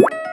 you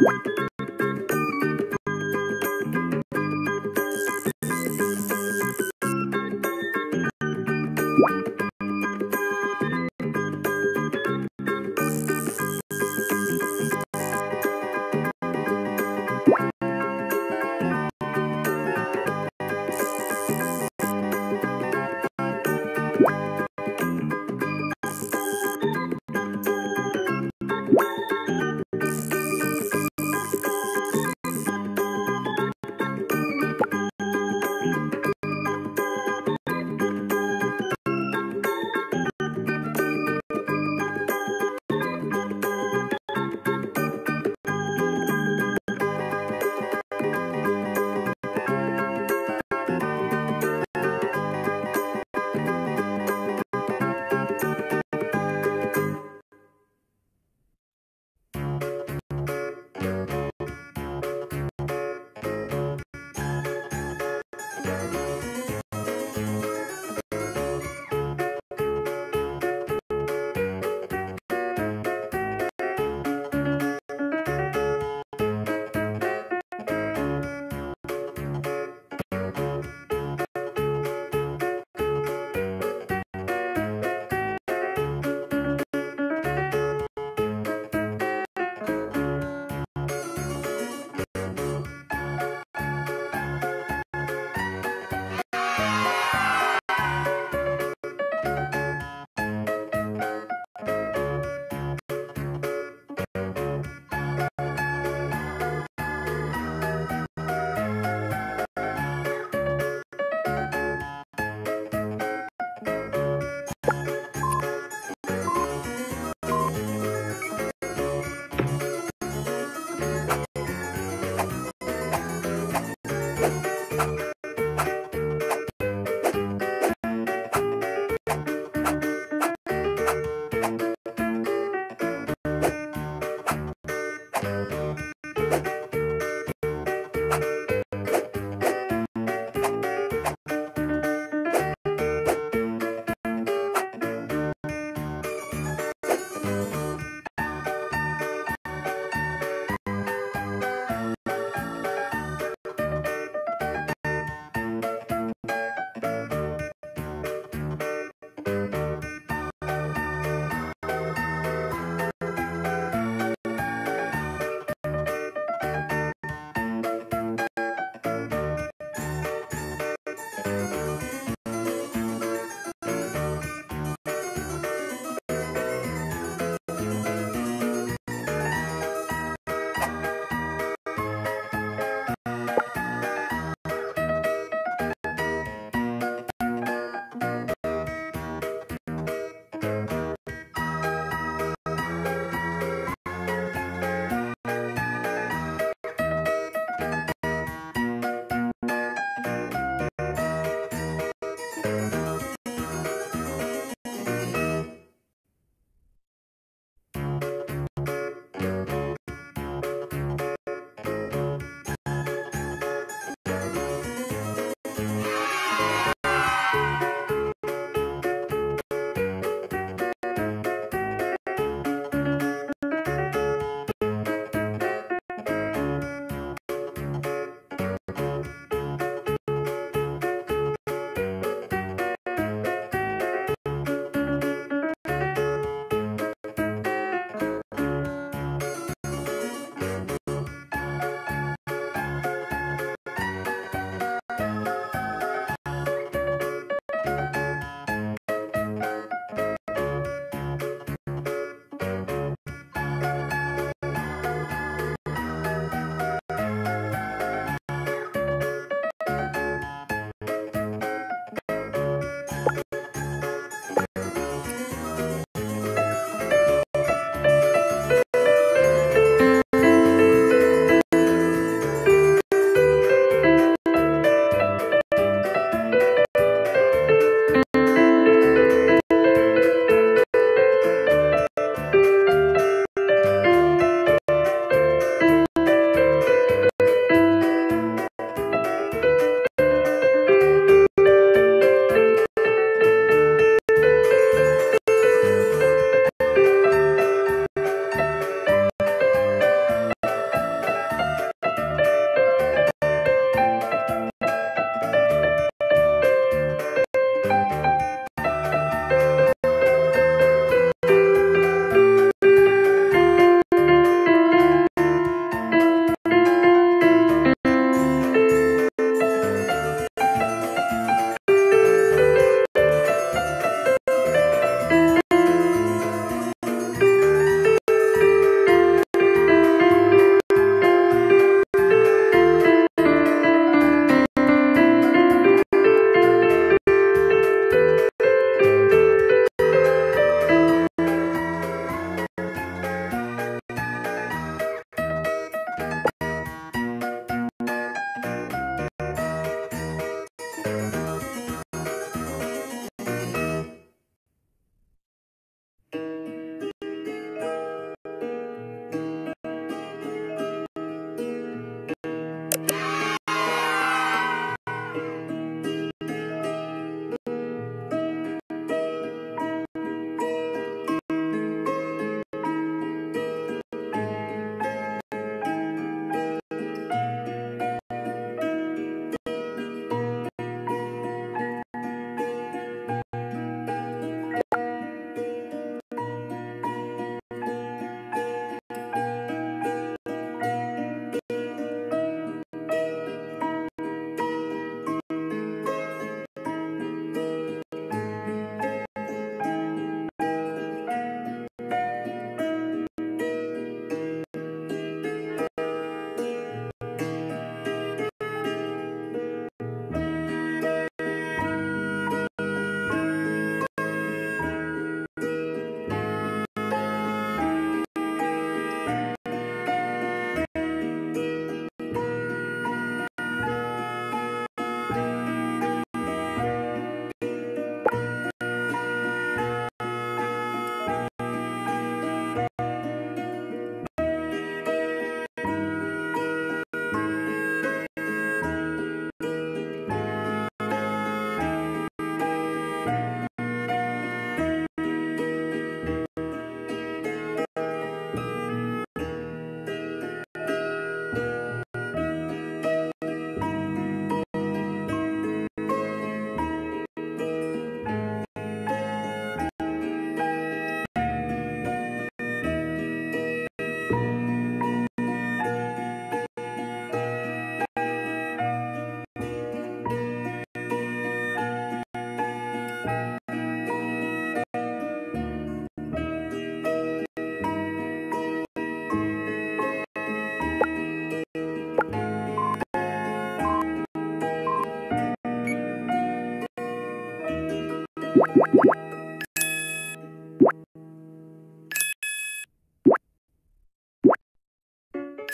What?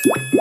You